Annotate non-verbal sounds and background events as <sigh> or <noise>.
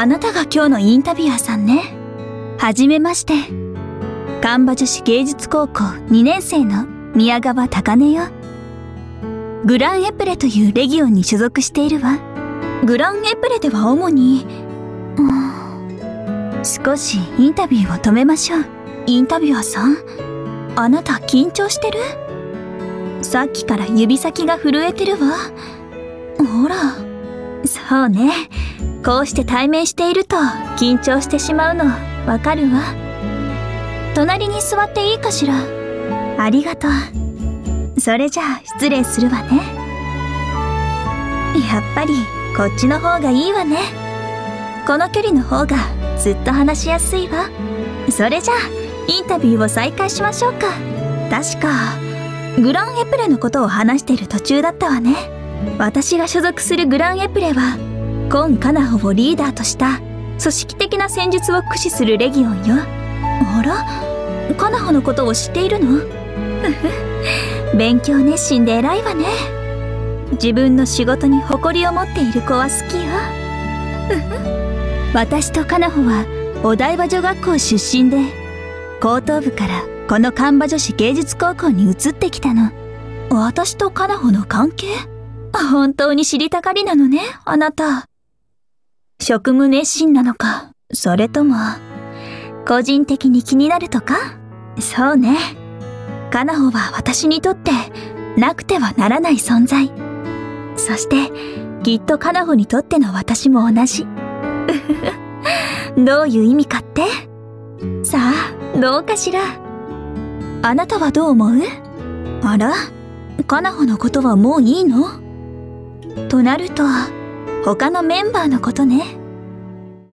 あなたが今日のインタビュアーさんね。はじめまして。神場女子芸術高校2年生の宮川高音よ。グランエプレというレギオンに所属しているわ。グランエプレでは主に、うん、少しインタビューを止めましょう。インタビュアーさん、あなた緊張してる？さっきから指先が震えてるわ。ほら。そうね。こうして対面していると緊張してしまうのわかるわ。隣に座っていいかしら？ありがとう。それじゃあ失礼するわね。やっぱりこっちの方がいいわね。この距離の方がずっと話しやすいわ。それじゃあインタビューを再開しましょうか。確か、グランエプレのことを話している途中だったわね。私が所属するグランエプレはコン・カナホをリーダーとした組織的な戦術を駆使するレギオンよあらカナホのことを知っているの？<laughs> 勉強熱心で偉いわね自分の仕事に誇りを持っている子は好きよ <laughs> 私とカナホはお台場女学校出身で高等部からこの神場女子芸術高校に移ってきたの私とカナホの関係？本当に知りたがりなのねあなた職務熱心なのか、それとも、個人的に気になるとか？そうね。カナホは私にとってなくてはならない存在。そして、きっとカナホにとっての私も同じ。<laughs> どういう意味かって？さあ、どうかしら？あなたはどう思う？あら？カナホのことはもういいの？となると、他のメンバーのことね。